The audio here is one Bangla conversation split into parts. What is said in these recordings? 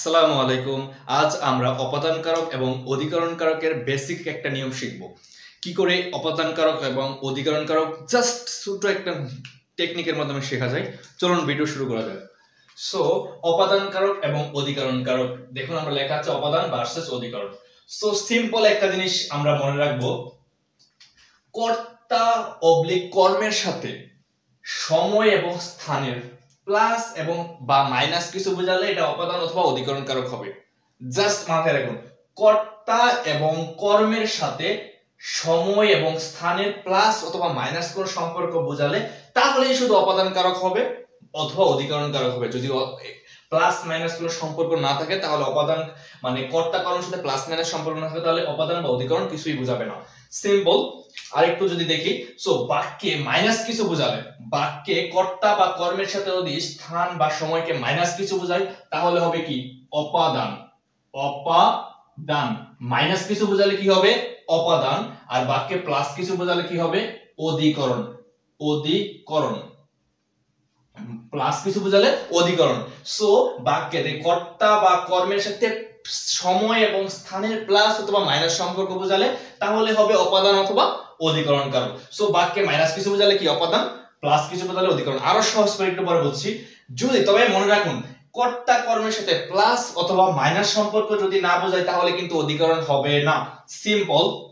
আসসালামু আলাইকুম। আজ আমরা অপাদানকারক এবং অধিকরণ কারকের বেসিক একটা নিয়ম শিখব। কি করে অপাদানকারক এবং অধিকরণ কারক জাস্ট ছোট একটা টেকনিকের মাধ্যমে শেখা যায়। চলুন ভিডিও শুরু করা যাক। সো অপাদানকারক এবং অধিকরণ কারক দেখুন আমরা লেখা আছে অপাদান ভার্সেস অধিকরণ। সো সিম্পল একটা জিনিস আমরা মনে রাখব। কর্তা অবলিক কর্মের সাথে সময় এবং স্থানের প্লাস এবং বা মাইনাস কিছু বোঝালে এটা অপাদান অথবা অধিকরণ কারক হবে। জাস্ট মাথায় রাখুন, কর্তা এবং কর্মের সাথে সময় এবং স্থানের প্লাস অথবা মাইনাস কোন সম্পর্ক বোঝালে তাহলেই শুধু অপাদান কারক হবে অথবা অধিকরণ কারক হবে। যদি প্লাস মাইনাস কোনো সম্পর্ক না থাকে, তাহলে অপাদান মানে কর্তা কর্মের সাথে প্লাস মাইনাস সম্পর্ক না থাকে, তাহলে অপাদান বা অধিকরণ কিছুই বোঝাবে না। সিম্পল আরেকটু যদি দেখি সো বাক্যে মাইনাস কিছু বোঝালে বাক্যে কর্তা বা কর্মের সাথে যদি স্থান বা সময়কে মাইনাস কিছু বোঝায়, তাহলে হবে কি? অপাদান। অপাদান। মাইনাস কিছু বোঝালে কি হবে? অপাদান। আর বাক্যে প্লাস কিছু বোঝালে কি হবে? অধিকরণ। অধিকরণ। প্লাস কিছু বোঝালে অধিকরণ। সো বাক্যে কর্তা বা কর্মের সাথে সময় এবং স্থানের প্লাস অথবা মাইনাস সম্পর্ক বোঝালে তাহলে হবে অপাদান অথবা অধিকরণ কারক। সো বাক্যে মাইনাস কিছু বোঝালে কি অপাদান? প্লাস কিছু বোঝালে অধিকরণ। আরও সহজ করে একটু পরে বলছি। যদি, তবে মনে রাখুন কর্তা কর্মের সাথে প্লাস অথবা মাইনাস সম্পর্ক যদি না বোঝায়, তাহলে কিন্তু অধিকরণ হবে না। সিম্পল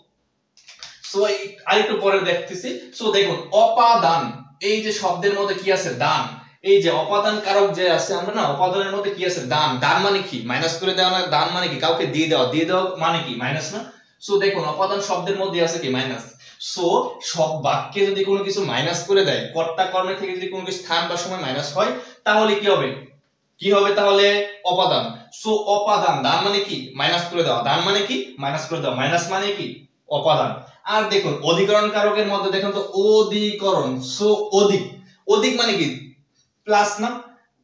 সো আরেকটু পরে দেখতেছি। সো দেখুন, অপাদান, এই যে শব্দের মধ্যে কি আছে? দান। এই যে অপাদান কারক যে আছে, আমরা না অপাদানের মধ্যে কি আছে? দান। দান মানে কি? মাইনাস করে দেওয়া না? দান মানে কি? কাউকে দিয়ে দেওয়া। দিয়ে দেওয়া মানে কি? মাইনাস না? সো দেখুন, অপাদান শব্দের মধ্যে আছে কি? মাইনাস সো সব বাক্যে যদি কোনো কিছু মাইনাস করে দেয়, কর্তা কর্মের থেকে যদি কোনো কিছু স্থান বা সময় মাইনাস হয়, তাহলে কি হবে? কি হবে তাহলে? অপাদান। সো অপাদান, দান মানে কি? মাইনাস করে দেওয়া। দান মানে কি? মাইনাস করে দেওয়া। মাইনাস মানে কি? অপাদান। আর দেখুন অধিকরণ কারকের মধ্যে দেখুন তো, অধিকরণ। সো অধিক। অধিক মানে কি? প্লাস না?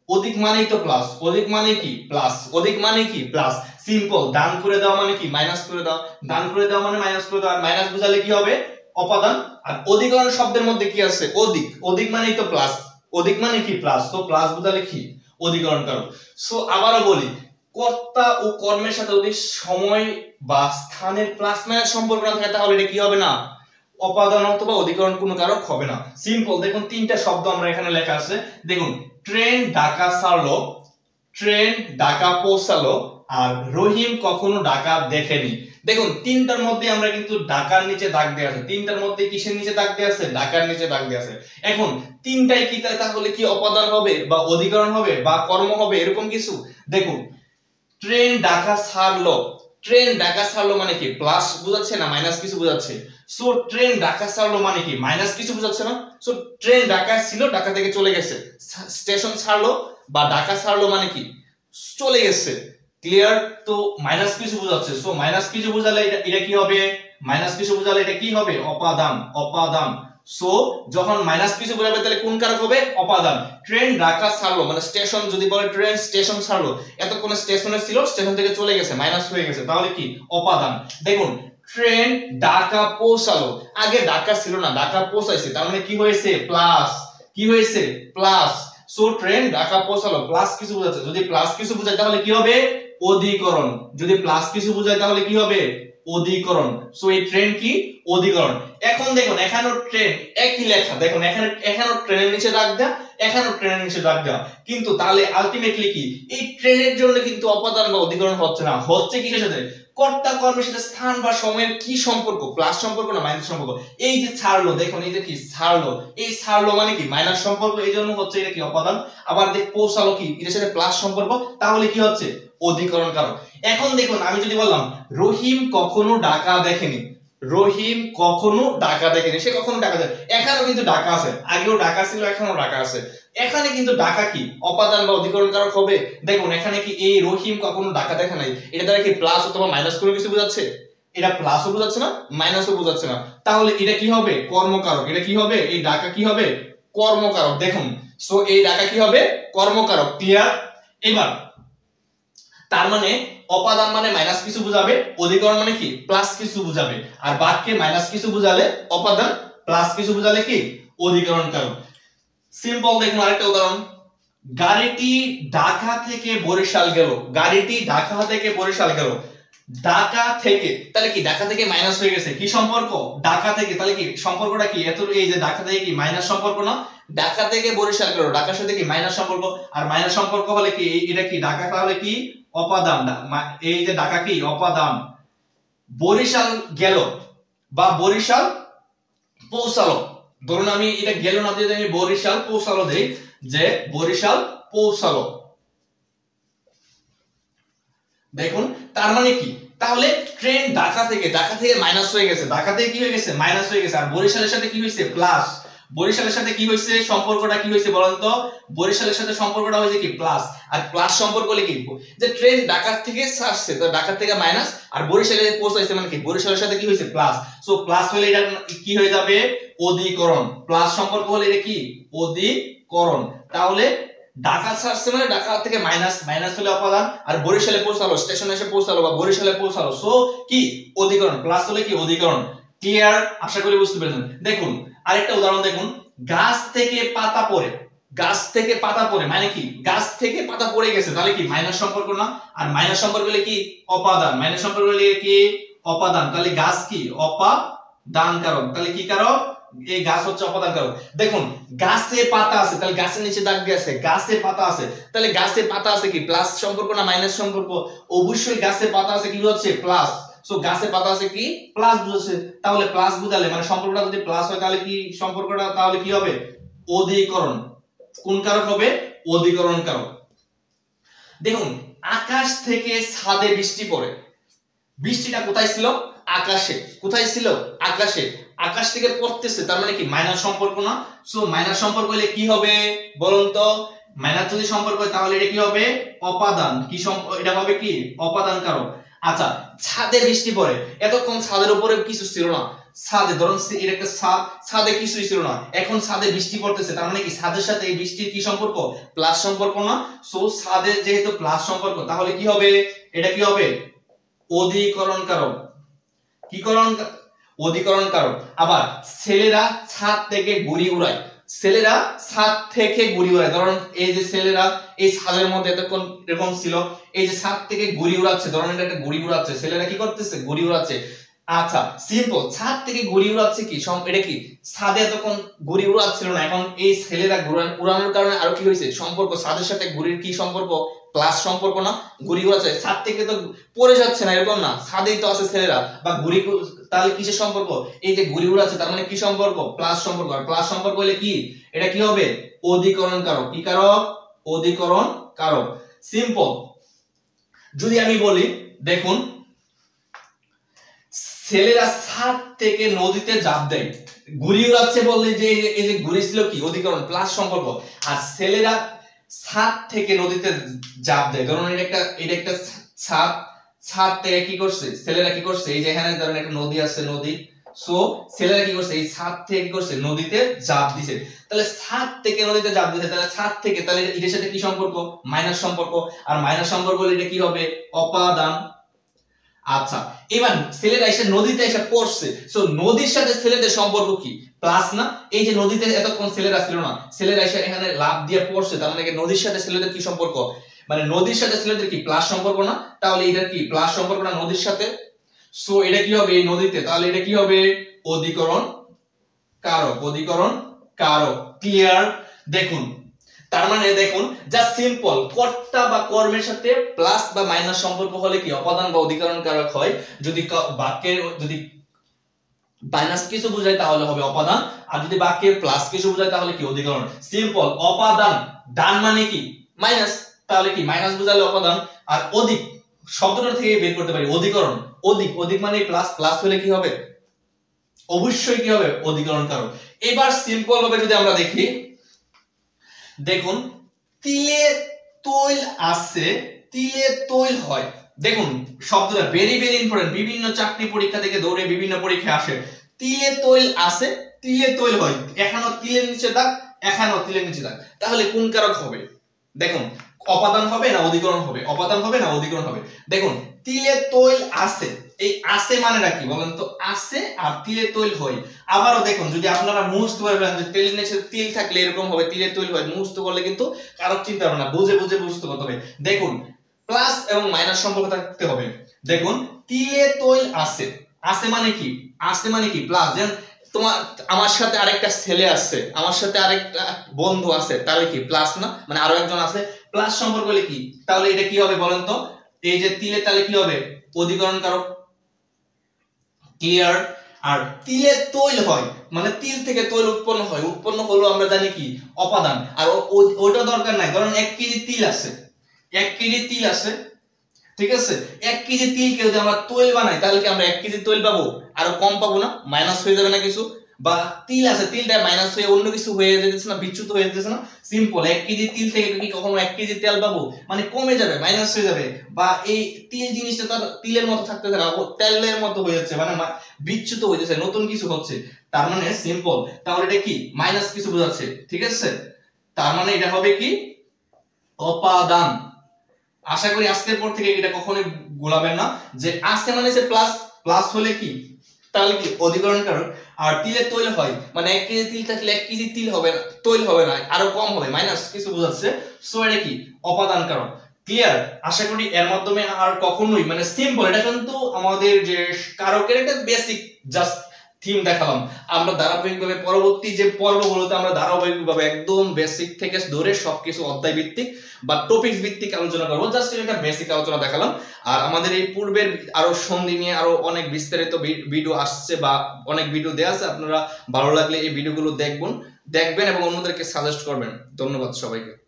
অধিক মানেই তো প্লাস অধিক মানে কি? প্লাস অধিক মানে কি? প্লাস সিম্পল দান করে দেওয়া মানে কি? মাইনাস করে দেওয়া। দান করে দেওয়া মানে মাইনাস করে দেওয়া। মাইনাস বোঝালে কি হবে? অপাদান। আর অধিকরণ শব্দের মধ্যে কি আছে? অধিক। অধিক মানেই তো প্লাস অধিক মানে কি? প্লাস তো প্লাস বোঝালে কি? অধিকরণ কারণ। সো আবারও বলি, কর্তা ও কর্মের সাথে যদি সময় বা স্থানের প্লাস মাইনাস সম্পর্ক না থাকে, তাহলে এটা কি হবে না? অপাদান অথবা অধিকরণ কোনো কারক হবে না। সিম্পল দেখুন, তিনটা শব্দ আমরা এখানে লেখা আছে। দেখুন, ট্রেন ঢাকা ছাড়লো ট্রেন ঢাকা পৌঁছালো, আর রহিম কখনো ঢাকা দেখেনি। দেখুন, তিনটার মধ্যে আমরা কিন্তু ঢাকার নিচে দাগ দেওয়া আছে। তিনটার মধ্যে কিসের নিচে দাগ দেওয়া আছে? ঢাকার নিচে দাগ দেওয়া আছে। এখন, তিনটাই কি তাহলে কি অপাদান হবে বা অধিকরণ হবে বা কর্ম হবে? এরকম কিছু? দেখুন, ট্রেন ঢাকা ছাড়লো ট্রেন ঢাকা ছাড়লো মানে কি? প্লাস বোঝাচ্ছে না? মাইনাস কিছু বোঝাচ্ছে? সো ট্রেন ঢাকা ছাড়লো মানে কি? মাইনাস কিছু বোঝাচ্ছে না? সো ট্রেন ঢাকা ছিল, ঢাকা থেকে চলে গেছে। স্টেশন ছাড়লো বা ঢাকা ছাড়লো মানে কি? চলে গেছে। ক্লিয়ার তো মাইনাস কিছু বোঝাচ্ছে। সো মাইনাস কিছু বোঝালে এটা এটা কি হবে? মাইনাস কিছু বোঝালে এটা কি হবে? অপাদান অপাদান। সো যখন মাইনাস কিছু বোঝাবে, তাহলে কোন কারক হবে? অপাদান। ট্রেন ঢাকা ছাড়লো মানে স্টেশন যদি বলে ট্রেন স্টেশন ছাড়লো, এতক্ষণ স্টেশনে ছিল স্টেশন থেকে চলে গেছে মাইনাস হয়ে গেছে। তাহলে কি? অপাদান। দেখুন ট্রেন ঢাকা পৌঁছালো আগে ঢাকা ছিল না ঢাকা পৌঁছাইছে তার মানে কি হয়েছে? প্লাস কি হয়েছে? প্লাস সো ট্রেন ঢাকা পৌঁছালো প্লাস কিছু বোঝাচ্ছে। যদি প্লাস কিছু বোঝায়, তাহলে কি হবে? অধিকরণ। যদি প্লাস কিছু বোঝায়, তাহলে কি হবে? অধিকরণ। সো এই ট্রেন কি? অধিকরণ। এখন দেখুন এখানে ট্রেন একই লেখা। দেখুন, এখানে এখানে ট্রেনের নিচে দাগ দেওয়া এখানে ট্রেনের নিচে দাগ দেওয়া কিন্তু তাহলে আলটিমেটলি কি? এই ট্রেনের জন্য কিন্তু অপাদান বা অধিকরণ হচ্ছে না। হচ্ছে কিসের সাথে? কর্তা কর্মের সাথে স্থান বা সময়ের কি সম্পর্ক? প্লাস সম্পর্ক না মাইনাস সম্পর্ক? এই যে ছাড়লো, দেখুন এই যে কি ছাড়লো, এই ছাড়লো মানে কি? মাইনাস সম্পর্ক, এই জন্য হচ্ছে এটা কি অপাদান? আবার দেখ, পৌঁছালো কি? এটার সাথে প্লাস সম্পর্ক? তাহলে কি হচ্ছে? অধিকরণ কারক এখন দেখুন, আমি যদি বললাম, রহিম কখনো ডাকা দেখেনি। রহিম কখনো ডাকা দেখেনি। সে কখনো ডাকা দেখে এখানেও কিন্তু ডাকা আছে। আগেও ডাকা ছিল এখনও ডাকা আছে। এখানে কিন্তু ডাকা কি? অপাদান বা অধিকরণ কারক হবে। দেখুন, এখানে কি এই রহিম কখনো ডাকা দেখা নাই? এটা দ্বারা কি প্লাস অথবা মাইনাস করে কিছু বোঝাচ্ছে? এটা প্লাসও বোঝাচ্ছে না মাইনাসও বোঝাচ্ছে না। তাহলে এটা কি হবে? কর্মকারক। এটা কি হবে? এই ডাকা কি হবে? কর্মকারক। দেখুন সো এই ডাকা কি হবে? কর্মকারক। ক্লিয়ার এবার তার মানে অপাদান মানে মাইনাস কিছু বুঝাবে, অধিকরণ মানে কি? প্লাস কিছু বুঝাবে। আর বাক্যে মাইনাস কিছু বুঝালে অপাদান প্লাস কিছু বুঝালে কি? অধিকরণ কারক সিম্পল দেখুন আরেকটা উদাহরণ। গাড়িটি ঢাকা থেকে বরিশাল গেল। গাড়িটি ঢাকা থেকে বরিশাল গেল। ঢাকা থেকে, তাহলে কি ঢাকা থেকে মাইনাস হয়ে গেছে? কি সম্পর্ক? ঢাকা থেকে, তাহলে কি সম্পর্কটা কি? এত এই যে ঢাকা থেকে কি মাইনাস সম্পর্ক না? ঢাকা থেকে বরিশাল গেল। ঢাকার সাথে কি মাইনাস সম্পর্ক? আর মাইনাস সম্পর্ক হলে কি? এটা কি ঢাকা? তাহলে কি অপাদান এই যে ঢাকা কি? অপাদান। বরিশাল গেল বা বরিশাল পৌঁছালো। ধরুন আমি এটা গেল না দিয়ে আমি বরিশাল পৌঁছালো দেই, যে বরিশাল পৌঁছালো। দেখুন, তার মানে কি? তাহলে ট্রেন ঢাকা থেকে ঢাকা থেকে মাইনাস হয়ে গেছে। ঢাকা থেকে কি হয়ে গেছে? মাইনাস হয়ে গেছে। আর বরিশালের সাথে কি হয়েছে? প্লাস বরিশালের সাথে কি হয়েছে? সম্পর্কটা কি হয়েছে বলেন তো? বরিশালের সাথে সম্পর্কটা হয়েছে কি? প্লাস আর প্লাস সম্পর্ক হলে কি? যে ট্রেন ঢাকা থেকে ছাড়ছে, তো ঢাকা থেকে মাইনাস আর বরিশালে পৌঁছাইছে মানে কি? বরিশালের সাথে কি হয়েছে? প্লাস সো প্লাস হলে এটা কি হয়ে যাবে? অধিকরণ. প্লাস সম্পর্ক হলে এটা কি? অধিকরণ. তাহলে ঢাকা ছাড়ছে মানে ঢাকা থেকে মাইনাস মাইনাস হলে অপাদান, আর বরিশালে পৌঁছালো স্টেশনে এসে পৌঁছালো বা বরিশালে পৌঁছালো। সো কি? অধিকরণ. প্লাস হলে কি? অধিকরণ. ক্লিয়ার আশা করি বুঝতে পেরেছেন। দেখুন আরেকটা উদাহরণ দেখুন। গাছ থেকে পাতা পড়ে। গাছ থেকে পাতা পড়ে মানে কি? গাছ থেকে পাতা পড়ে গেছে, তাহলে কি মাইনাস সম্পর্ক না? আর মাইনাস সম্পর্ক হলে কি? অপাদান। মাইনাস সম্পর্ক হলে কি? অপাদান। তাহলে গাছ কি? অপাদান কারক তাহলে কি কারক? এই গাছ হচ্ছে অপাদান কারক দেখুন, গাছে পাতা আছে, তাহলে গাছের নিচে দাগ আছে গাছে পাতা আছে। তাহলে গাছে পাতা আছে কি? প্লাস সম্পর্ক না মাইনাস সম্পর্ক? অবশ্যই গাছে পাতা আছে কি হচ্ছে? প্লাস। সো গাছে পাতা আছে কি? প্লাস বুঝাচ্ছে। তাহলে প্লাস বুঝালে মানে সম্পর্কটা যদি প্লাস হয়, তাহলে কি সম্পর্কটা, তাহলে কি হবে? অধিকরণ। কোন কারক হবে? অধিকরণ কারক। দেখুন, আকাশ থেকে ছাদে বৃষ্টি পড়ে। বৃষ্টিটা কোথায় ছিল? আকাশে। কোথায় ছিল? আকাশে। আকাশ থেকে পড়তেছে, তার মানে কি? মাইনাস সম্পর্ক না। সো মাইনাস সম্পর্ক হলে কি হবে? বলুন তো। মাইনাস যদি সম্পর্ক হয়, তাহলে এটা কি হবে? অপাদান। কি এটা হবে কি? অপাদান কারক। আচ্ছা ছাদে বৃষ্টি পড়ে। এতক্ষণ ছাদের উপরে কিছু ছিল না। ছাদে, ধরুন এটা একটা ছাদ, ছাদে কিছুই ছিল না। এখন ছাদে বৃষ্টি পড়তেছে, তার মানে কি ছাদের সাথে এই বৃষ্টির কি সম্পর্ক? প্লাস সম্পর্ক না? সো ছাদে যেহেতু প্লাস সম্পর্ক, তাহলে কি হবে? এটা কি হবে? অধিকরণ কারক কি করণ অধিকরণ কারক আবার ছেলেরা ছাদ থেকে গুড়ি উড়ায়। ছেলেরা ছাদ থেকে গুড়ি উড়ায়। ধরুন এই যে ছেলেরা এই ছাদের মধ্যে এতক্ষণ এরকম ছিল, এই যে সাত থেকে গুড়ি উড়াচ্ছে, ধরুন এটা একটা গুড়ি উড়াচ্ছে, ছেলেরা কি করতেছে? গুড়ি উড়াচ্ছে। আচ্ছা সিম্পল ছাদ থেকে গুড়ি উড়াচ্ছে কি? এটা কি? ছাদে এতক্ষণ গুড়ি উড়াচ্ছিল না, এখন এই ছেলেরা উড়ানোর কারণে আরও কি হয়েছে? সম্পর্ক, ছাদের সাথে গুড়ির কি সম্পর্ক? প্লাস সম্পর্ক না? ঘুরি উড়াচ্ছে। ছাদ থেকে তো পড়ে যাচ্ছে না, এরকম না। ছাদেই তো আছে ছেলেরা, বা ঘুরি তাহলে কিসের সম্পর্ক? এই যে ঘুরি উড়াচ্ছে তার মানে কি সম্পর্ক? প্লাস সম্পর্ক। আর প্লাস সম্পর্ক হলে কি? এটা কি হবে? অধিকরণ কারক। কি কারক? অধিকরণ কারক। সিম্পল যদি আমি বলি, দেখুন, ছেলেরা ছাদ থেকে নদীতে জাপ দেয়। ঘুরি উড়াচ্ছে বললে যে, এই যে ঘুরি ছিল কি? অধিকরণ, প্লাস সম্পর্ক। আর ছেলেরা ছাদ থেকে নদীতে জাপ দেয়। ধরুন, এটা একটা এটা একটা ছাদ ছাদ থেকে কি করছে? ছেলেরা কি করছে? এই যে এখানে ধরেন একটা নদী আছে, নদী। সো ছেলেরা কি করছে? এই ছাদ থেকে কি করছে? নদীতে জাপ দিছে। তাহলে ছাদ থেকে নদীতে জাপ দিছে। তাহলে ছাদ থেকে, তাহলে এটার সাথে কি সম্পর্ক? মাইনাস সম্পর্ক। আর মাইনাস সম্পর্ক হলে এটা কি হবে? অপাদান। আচ্ছা এবার ছেলেরা এসে নদীতে এসে পড়ছে। সো নদীর সাথে ছেলেদের সম্পর্ক কি? প্লাস না? এই যে নদীতে এতক্ষণ ছেলেরা ছিল না। ছেলেরা এসে এখানে লাভ দিয়ে পড়ছে। তার মানে নদীর সাথে ছেলেদের কি সম্পর্ক? মানে নদীর সাথে ছেলেদের কি? প্লাস সম্পর্ক না? তাহলে এটা কি? প্লাস সম্পর্ক না নদীর সাথে? সো এটা কি হবে এই নদীতে? তাহলে এটা কি হবে? অধিকরণ কারক অধিকরণ কারক। ক্লিয়ার দেখুন। তার মানে দেখুন যা সিম্পল কর্তা বা কর্মের সাথে প্লাস বা মাইনাস সম্পর্ক হলে কি? অপাদান বা অধিকরণ কারক হয়। যদি বাক্যের যদি মাইনাস কিছু বোঝায় তাহলে হবে অপাদান। আর যদি বাক্যের প্লাস কিছু বোঝায় তাহলে কি? অধিকরণ। সিম্পল অপাদান। ডান মানে কি? মাইনাস তাহলে কি? মাইনাস বোঝালে অপাদান আর অধিক শব্দটা থেকে বের করতে পারি, অধিকরণ। অধিক অধিক মানে প্লাস প্লাস হলে কি হবে? অবশ্যই কি হবে? অধিকরণ কারণ। এবার সিম্পল ভাবে যদি আমরা দেখি, দেখুন, তিলে তৈল আছে, তিলে তৈল হয়। দেখুন, শব্দটা ভেরি ভেরি ইম্পর্টেন্ট বিভিন্ন চাকরি পরীক্ষা থেকে দৌড়ে বিভিন্ন পরীক্ষা আসে। তিলে তৈল আছে, তিলে তৈল হয়। এখানেও তিলের নিচে দাগ, এখানেও তিলের নিচে দাগ। তাহলে কোন কারক হবে? দেখুন অপাদান হবে না অধিকরণ হবে? অপাদান হবে না অধিকরণ হবে? দেখুন, তিলে তৈল আছে। এই আছে মানেটা কি বলেন তো? আছে আর তিলে তৈল হয়। আবারও দেখুন, যদি আপনারা মুহস্ত করে ফেলেন যে তেলের নিচে তিল থাকলে এরকম হবে, তিলে তৈল হয় মুহস্ত করলে কিন্তু কারও চিন্তা হবে না, বুঝে বুঝে বুঝতে করতে হবে। দেখুন প্লাস এবং মাইনাস সম্পর্ক থাকতে হবে। দেখুন, তিলে তৈল আছে। আছে মানে কি? আছে মানে কি? প্লাস যেন তোমার, আমার সাথে আরেকটা ছেলে আছে, আমার সাথে আরেকটা বন্ধু আছে তাহলে কি? প্লাস না? মানে আরও একজন আছে। প্লাস সম্পর্ক হলে কি? তাহলে এটা কি হবে বলেন তো? এই যে তিলে তাহলে কি হবে? অধিকরণ কারক ক্লিয়ার আর তিলে তৈল হয়। মানে তিল থেকে তৈল উৎপন্ন হয়। উৎপন্ন হলো আমরা জানি কি? অপাদান। আর ওইটা দরকার নাই। কারণ এক কেজি তিল আছে। এক কেজি তিল আছে। ঠিক আছে? এক কেজি তিল তিলকে যদি আমরা তৈল বানাই, তাহলে কি আমরা এক কেজি তৈল পাবো? আরও কম পাবো না? মাইনাস হয়ে যাবে না কিছু? বা তিল আছে তিলটা মাইনাস হয়ে অন্য কিছু হয়ে যেতেছে না, বিচ্যুত হয়ে যেতেছে না? সিম্পল এক কেজি তিল থেকে কি কখনো এক কেজি তেল পাবো? মানে কমে যাবে মাইনাস হয়ে যাবে। বা এই তিল জিনিসটা তার তিলের মতো থাকতেছে না তেলের মতো হয়ে যাচ্ছে মানে বিচ্যুত হয়ে যাচ্ছে, নতুন কিছু হচ্ছে। তার মানে সিম্পল তাহলে এটা কি? মাইনাস কিছু বোঝাচ্ছে, ঠিক আছে? তার মানে এটা হবে কি? অপাদান। আশা করি আজকের পর থেকে এটা কখনোই গোলাবেন না যে আসছে মানে সে প্লাস প্লাস হলে কি? তাহলে কি? অধিকরণ কারক আর তিলে হয় মানে এক কেজি তিল থাকলে এক কেজি তিল হবে না, তৈল হবে না, আরও কম হবে মাইনাস কিছু বোঝাচ্ছে। সো এটা কি? অপাদান কারক ক্লিয়ার আশা করি এর মাধ্যমে আর কখনোই মানে সিম্পল এটা কিন্তু আমাদের যে কারকের একটা বেসিক জাস্ট থিম দেখালাম। আমরা ধারাবাহিকভাবে পরবর্তী যে পর্বগুলোতে আমরা ধারাবাহিকভাবে একদম বেসিক থেকে ধরে সবকিছু অধ্যায় ভিত্তিক বা টপিক ভিত্তিক আলোচনা করব। জাস্ট একটা বেসিক আলোচনা দেখালাম। আর আমাদের এই পূর্বের আরও সন্ধি নিয়ে আরও অনেক বিস্তারিত ভিডিও আসছে বা অনেক ভিডিও দেওয়া আছে। আপনারা ভালো লাগলে এই ভিডিওগুলো দেখবেন। দেখবেন এবং অন্যদেরকে সাজেস্ট করবেন। ধন্যবাদ সবাইকে।